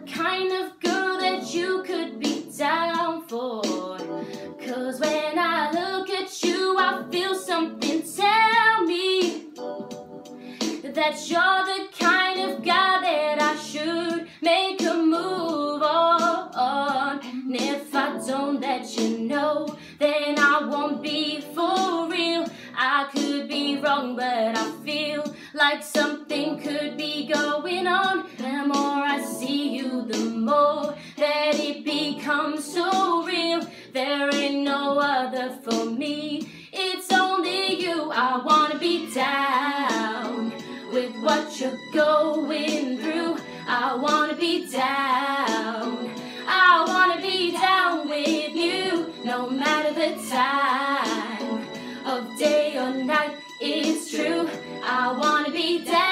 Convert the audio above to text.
the kind of girl that you could be down for. Cause when I look at you, I feel something tell me that you're the kind of guy that I should make a move on. And if I don't let you know, then I won't be for real. I could be wrong, but I feel like something could be going on. It becomes so real. There ain't no other for me. It's only you. I wanna be down with what you're going through. I wanna be down. I wanna be down with you, no matter the time of day or night. It's true. I wanna be down.